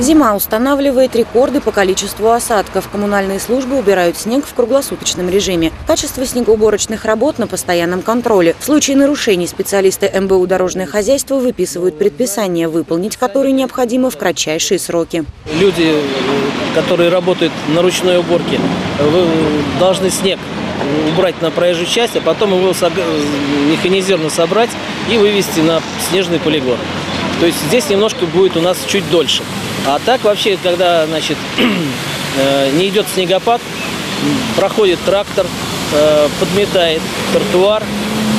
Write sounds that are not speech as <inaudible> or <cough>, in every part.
Зима устанавливает рекорды по количеству осадков. Коммунальные службы убирают снег в круглосуточном режиме. Качество снегоуборочных работ на постоянном контроле. В случае нарушений специалисты МБУ «Дорожное хозяйство» выписывают предписания, выполнить которые необходимо в кратчайшие сроки. Люди, которые работают на ручной уборке, должны снег убрать на проезжую часть, а потом его механизированно собрать и вывести на снежный полигон. То есть здесь немножко будет у нас чуть дольше. А так вообще, когда значит, <clears throat> э, не идет снегопад, проходит трактор, э, подметает тротуар,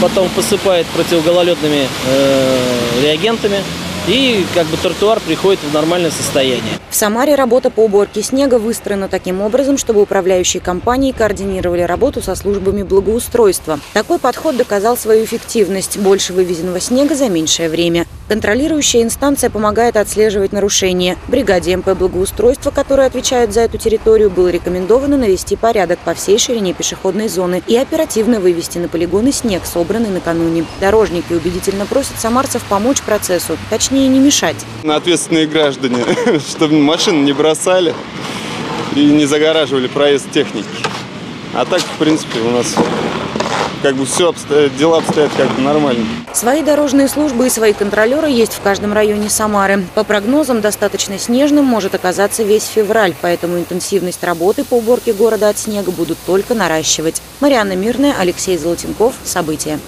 потом посыпает противогололедными э, реагентами, и как бы тротуар приходит в нормальное состояние. В Самаре работа по уборке снега выстроена таким образом, чтобы управляющие компании координировали работу со службами благоустройства. Такой подход доказал свою эффективность. Больше вывезенного снега за меньшее время. Контролирующая инстанция помогает отслеживать нарушения. Бригаде МП благоустройства, которая отвечает за эту территорию, было рекомендовано навести порядок по всей ширине пешеходной зоны и оперативно вывести на полигоны снег, собранный накануне. Дорожники убедительно просят самарцев помочь процессу, точнее не мешать. ответственные граждане, <laughs> чтобы машины не бросали и не загораживали проезд техники. А так, в принципе, у нас как бы все обстоят, дела обстоят как бы нормально. Свои дорожные службы и свои контролеры есть в каждом районе Самары. По прогнозам, достаточно снежным может оказаться весь февраль, поэтому интенсивность работы по уборке города от снега будут только наращивать. Марианна Мирная, Алексей Золотенков. События.